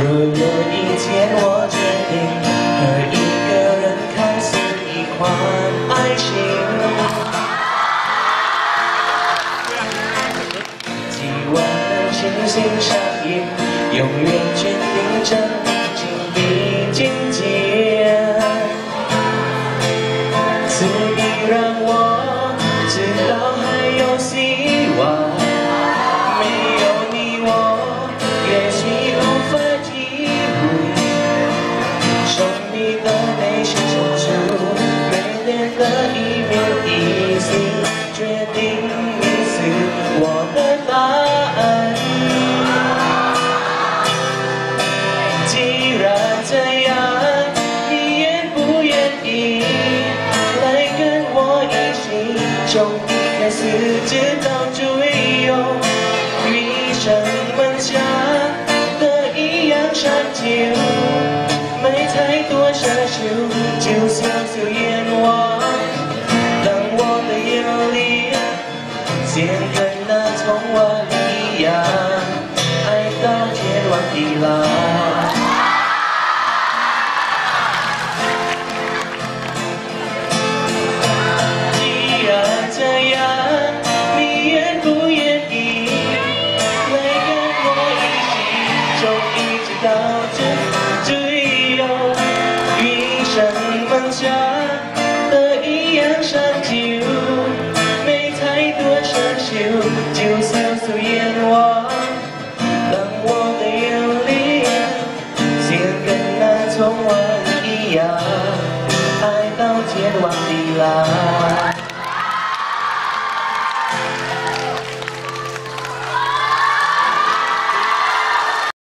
若有一天我决定和一个人开始一款爱情，几万的星星相映，永远坚定着紧闭的一面，一心决定你是我的答案。既然这样，你愿不愿意来跟我一起，从一开始直到最后？余生漫长的一样长久，没太多奢求，就小小愿现跟那童话里一样，爱到天荒地老。既然这样，你愿不愿意来跟我一起，从一直到最最后，余生漫长奢求，就小小愿望。当我的眼里现跟那童话一样，爱到天荒地老。